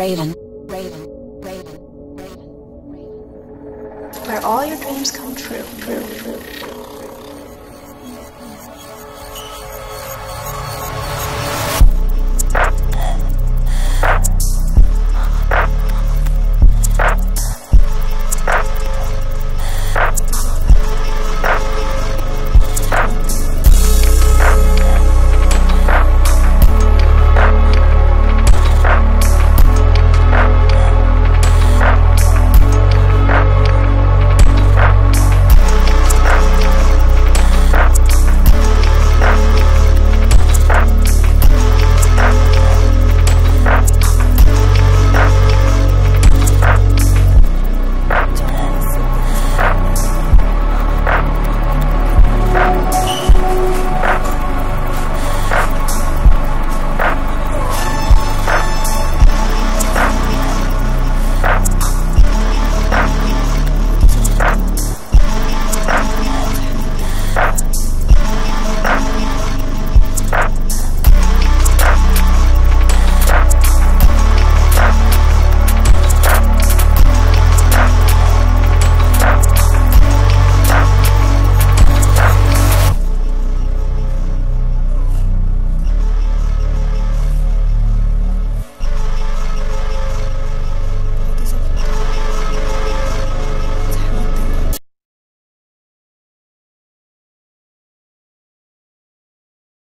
Raven, Raven, Raven, Raven, Raven. Where all your dreams come true, true, true.